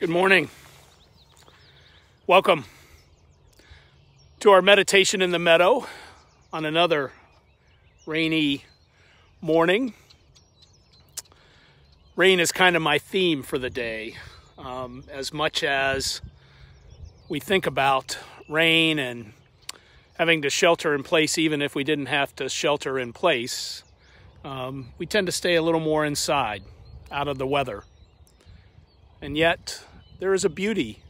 Good morning. Welcome to our meditation in the meadow on another rainy morning. Rain is kind of my theme for the day. Um, as much as we think about rain and having to shelter in place, even if we didn't have to shelter in place, um, we tend to stay a little more inside, out of the weather. And yet, there is a beauty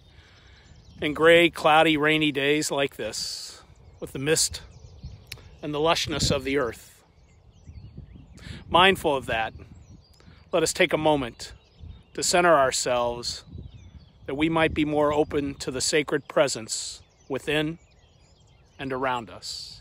in gray, cloudy, rainy days like this, with the mist and the lushness of the earth. Mindful of that, let us take a moment to center ourselves that we might be more open to the sacred presence within and around us.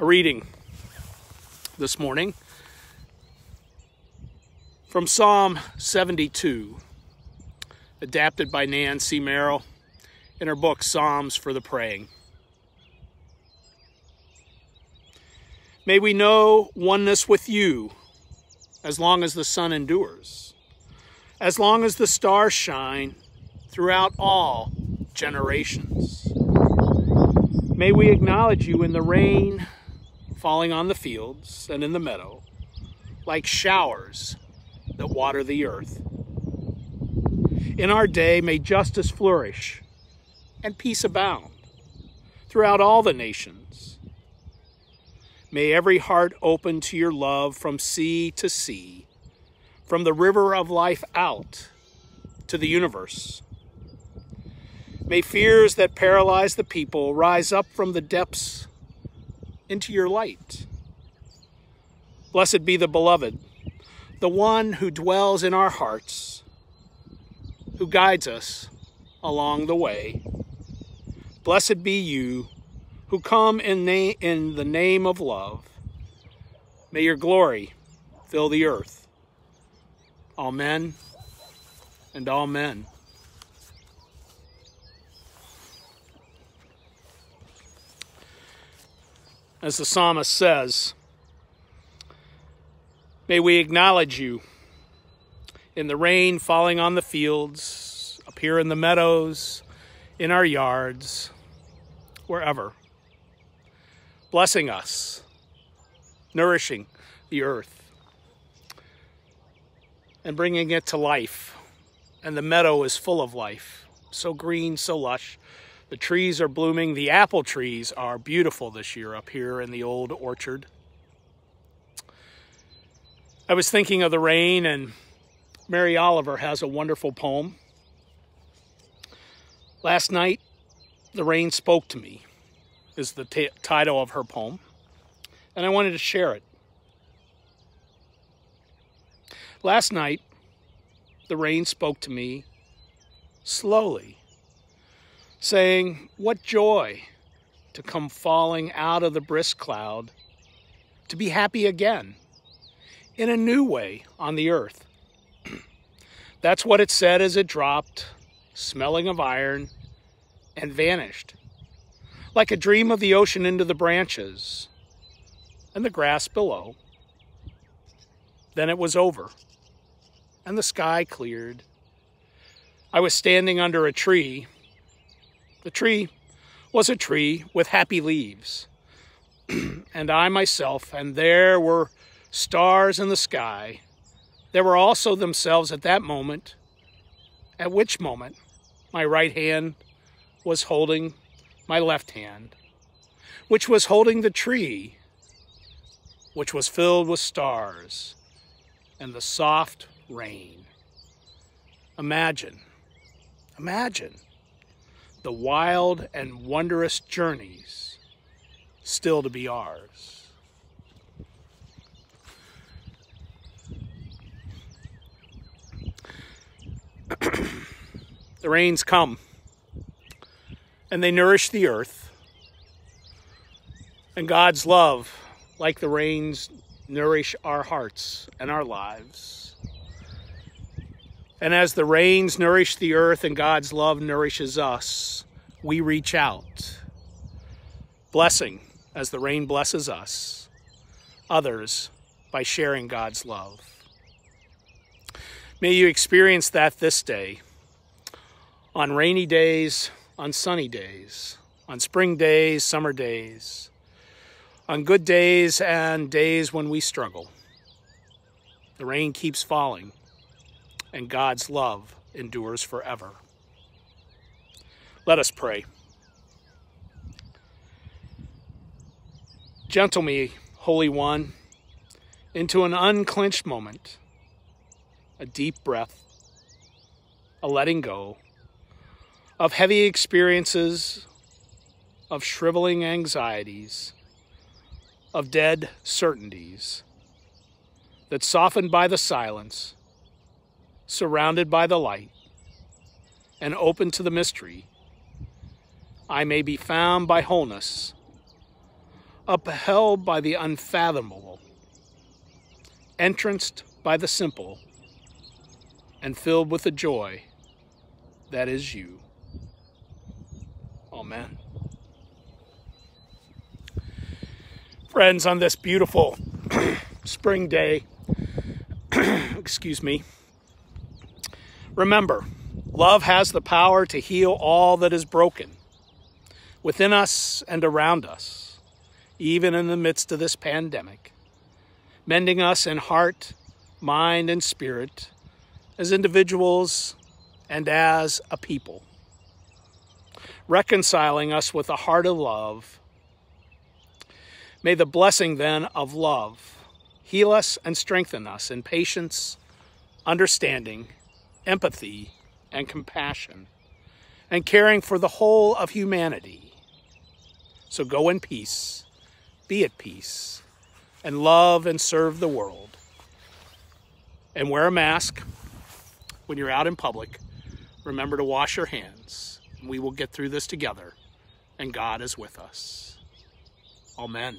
A reading this morning from Psalm 72, adapted by Nan C. Merrill in her book Psalms for the Praying. May we know oneness with you as long as the sun endures, as long as the stars shine throughout all generations. May we acknowledge you in the rain falling on the fields and in the meadow, like showers that water the earth. In our day, may justice flourish and peace abound throughout all the nations. May every heart open to your love from sea to sea, from the river of life out to the universe. May fears that paralyze the people rise up from the depths into your light. Blessed be the beloved, the one who dwells in our hearts, who guides us along the way. Blessed be you who come in, na- in the name of love. May your glory fill the earth. Amen and amen. As the psalmist says. May we acknowledge you in the rain falling on the fields, up here in the meadows, in our yards, wherever. Blessing us, nourishing the earth, and bringing it to life. And the meadow is full of life, so green, so lush, the trees are blooming. The apple trees are beautiful this year up here in the old orchard. I was thinking of the rain, and Mary Oliver has a wonderful poem. Last night, The Rain Spoke to Me is the title of her poem, and I wanted to share it. Last night, the rain spoke to me slowly saying, What joy to come falling out of the brisk cloud, to be happy again in a new way on the earth. That's what it said as it dropped, smelling of iron, and vanished, like a dream of the ocean into the branches and the grass below. Then it was over, and the sky cleared. I was standing under a tree the tree was a tree with happy leaves. and I myself, and there were stars in the sky. There were also themselves at that moment, at which moment my right hand was holding my left hand, which was holding the tree, which was filled with stars and the soft rain. Imagine, imagine the wild and wondrous journeys still to be ours. the rains come and they nourish the earth, And God's love, like the rains, nourish our hearts and our lives. And as the rains nourish the earth and God's love nourishes us, we reach out, blessing as the rain blesses us, others by sharing God's love. May you experience that this day, on rainy days, on sunny days, on spring days, summer days, on good days and days when we struggle. The rain keeps falling, and God's love endures forever. Let us pray. Gentle me, Holy One, into an unclenched moment, a deep breath, a letting go of heavy experiences, of shriveling anxieties, of dead certainties that softened by the silence, surrounded by the light, and open to the mystery, I may be found by wholeness upheld by the unfathomable, entranced by the simple, and filled with the joy that is you. Amen. Friends, on this beautiful spring day, excuse me, remember, love has the power to heal all that is broken within us and around us even in the midst of this pandemic, mending us in heart, mind, and spirit as individuals and as a people, reconciling us with a heart of love. May the blessing then of love heal us and strengthen us in patience, understanding, empathy, and compassion, and caring for the whole of humanity. So go in peace be at peace, and love and serve the world. And wear a mask when you're out in public. Remember to wash your hands. We will get through this together, and God is with us. Amen.